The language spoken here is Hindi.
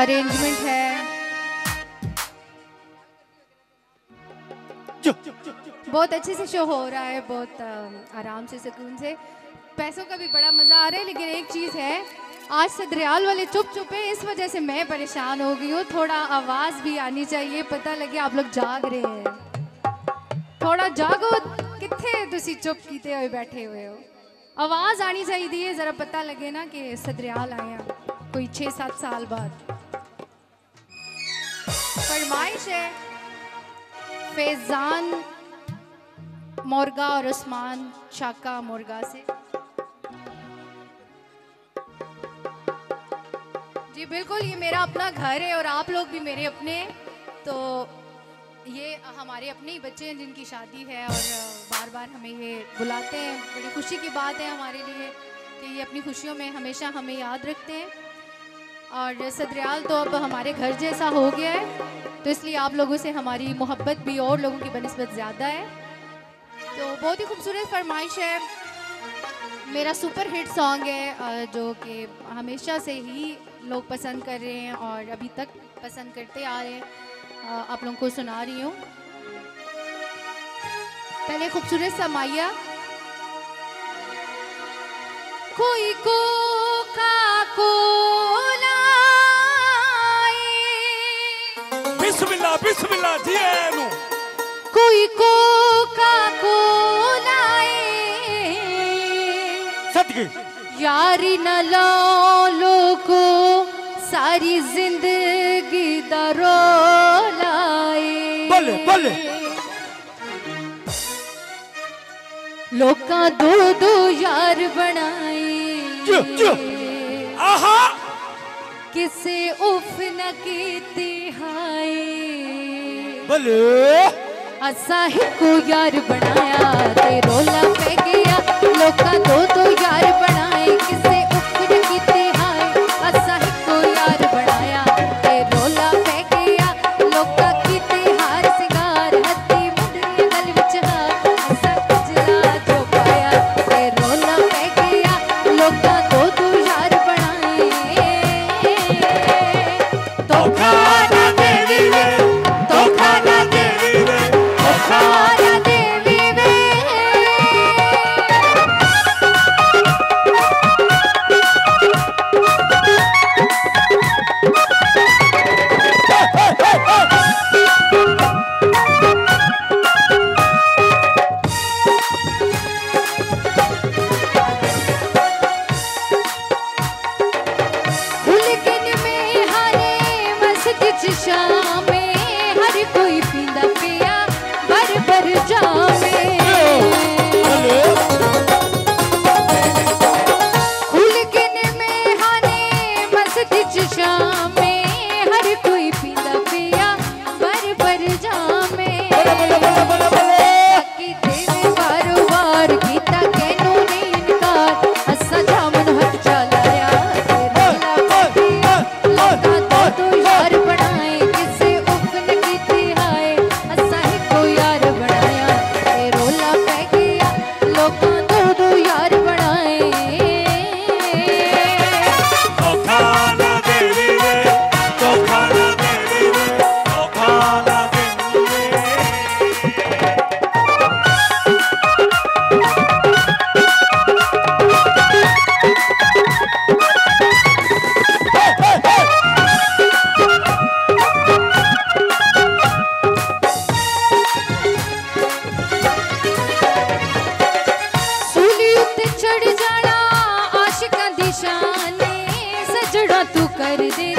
अरेंजमेंट है। बहुत अच्छे से शो हो रहा है बहुत आराम से सुकून से। पैसों का भी बड़ा मज़ा आ रहा है लेकिन एक चीज़ है आज सदरियाल वाले चुप चुप है इस वजह से मैं परेशान हो गई हूँ। थोड़ा आवाज़ भी आनी चाहिए पता लगे आप लोग जाग रहे हैं। थोड़ा जागो कितने तुम चुप किते हुए बैठे हुए हो? आवाज़ आनी चाहिए ज़रा पता लगे ना कि सदरियाल आया कोई छः सात साल बाद। फरमाइश है फैजान मोरगा और उस्मान शाका मोरगा से। जी बिल्कुल, ये मेरा अपना घर है और आप लोग भी मेरे अपने। तो ये हमारे अपने ही बच्चे हैं जिनकी शादी है और बार बार हमें ये बुलाते हैं। बड़ी खुशी की बात है हमारे लिए कि ये अपनी खुशियों में हमेशा हमें याद रखते हैं। और सदरियाल तो अब हमारे घर जैसा हो गया है। तो इसलिए आप लोगों से हमारी मोहब्बत भी और लोगों की बनस्बत ज़्यादा है। तो बहुत ही खूबसूरत फरमाइश है। मेरा सुपर हिट सॉन्ग है जो कि हमेशा से ही लोग पसंद कर रहे हैं और अभी तक पसंद करते आ रहे हैं। आप लोगों को सुना रही हूँ। पहले खूबसूरत सा माया कोई बिस्मिल्ला बिस्मिल्ला जी एनु कोई को लाए सदके यारी न लो को सारी ज़िंदगी दरो लाए बल बल। लोका दो दो यार बनाए। आहा। किसे उफ न कीती हाय। ਬਲੇ असा ही को यार बनाया ते रोला पै Krishna चढ़ जाना आशिका दी शान सजड़ा तू कर दे।